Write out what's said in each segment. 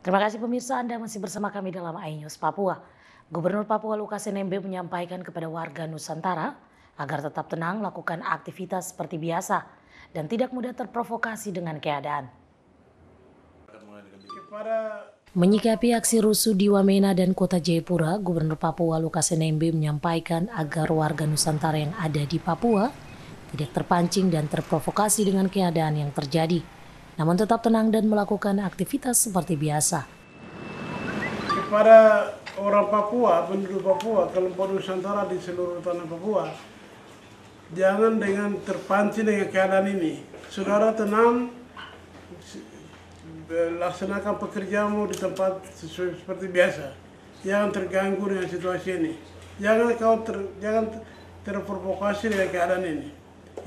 Terima kasih pemirsa Anda masih bersama kami dalam iNews Papua. Gubernur Papua Lukas NMB menyampaikan kepada warga Nusantara agar tetap tenang melakukan aktivitas seperti biasa dan tidak mudah terprovokasi dengan keadaan. Menyikapi aksi rusuh di Wamena dan kota Jayapura, Gubernur Papua Lukas NMB menyampaikan agar warga Nusantara yang ada di Papua tidak terpancing dan terprovokasi dengan keadaan yang terjadi, namun tetap tenang dan melakukan aktivitas seperti biasa. Kepada orang Papua, penduduk Papua, kelompok Nusantara di seluruh tanah Papua, jangan dengan terpancing dengan keadaan ini. Saudara tenang, laksanakan pekerjaanmu di tempat sesuai seperti biasa. Jangan terganggu dengan situasi ini. Jangan kau ter, jangan terprovokasi dengan keadaan ini.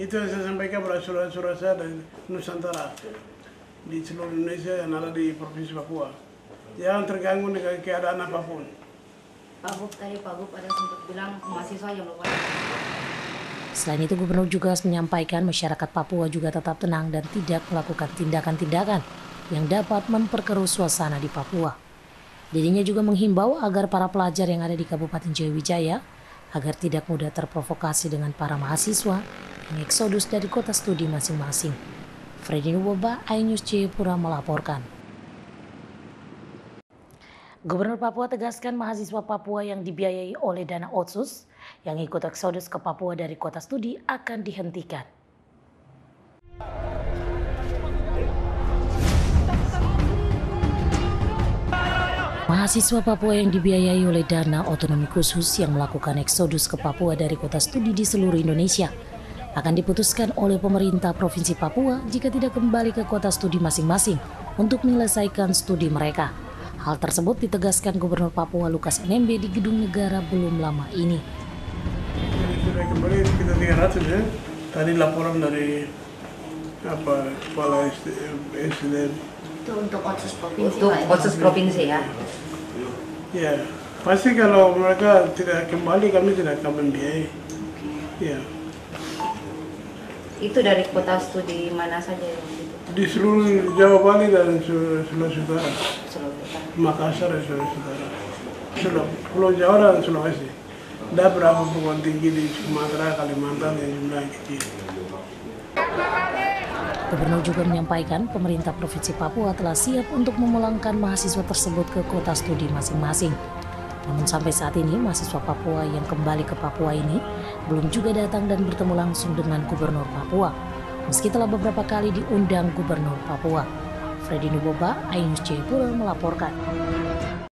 Itu yang saya sampaikan pada saudara-saudara saya dari Nusantara di seluruh Indonesia yang ada di Provinsi Papua. Jangan terganggu dengan keadaan apa pun. Pak Gub tadi Pak Gub ada sempat bilang mahasiswa yang melakukan Selain itu, Gubernur juga menyampaikan masyarakat Papua juga tetap tenang dan tidak melakukan tindakan-tindakan yang dapat memperkeruh suasana di Papua. Dirinya juga menghimbau agar para pelajar yang ada di Kabupaten Jayawijaya agar tidak mudah terprovokasi dengan para mahasiswa yang eksodus dari kota studi masing-masing. Freddy Nuboba, iNews Jayapura melaporkan. Gubernur Papua tegaskan mahasiswa Papua yang dibiayai oleh dana otsus yang ikut eksodus ke Papua dari kota studi akan dihentikan. Mahasiswa Papua yang dibiayai oleh dana otonomi khusus yang melakukan eksodus ke Papua dari kota studi di seluruh Indonesia akan diputuskan oleh pemerintah Provinsi Papua jika tidak kembali ke kota studi masing-masing untuk menyelesaikan studi mereka. Hal tersebut ditegaskan Gubernur Papua Lukas NMB di Gedung Negara belum lama ini. Sudah kembali kita 300 ya. Tadi laporan dari apa kepala SDM. itu untuk otsus provinsi untuk Pak, khusus provinsi ya. Ya, pasti kalau mereka tidak kembali kami tidak akan membiayai. Ya, Itu dari kota studi mana saja yang itu? di seluruh Jawa Bali dan Sul- Sulawesi Utara. Makassar dan Sulawesi Utara, Pulau Jawa dan Sulawesi. Ada berapa perguruan tinggi di Sumatera, Kalimantan yang jumlahnya kecil. Gubernur juga menyampaikan pemerintah Provinsi Papua telah siap untuk memulangkan mahasiswa tersebut ke kota studi masing-masing. Namun sampai saat ini mahasiswa Papua yang kembali ke Papua ini belum juga datang dan bertemu langsung dengan Gubernur Papua. Meski telah beberapa kali diundang Gubernur Papua. Freddy Nuboba, iNews Jayapura melaporkan.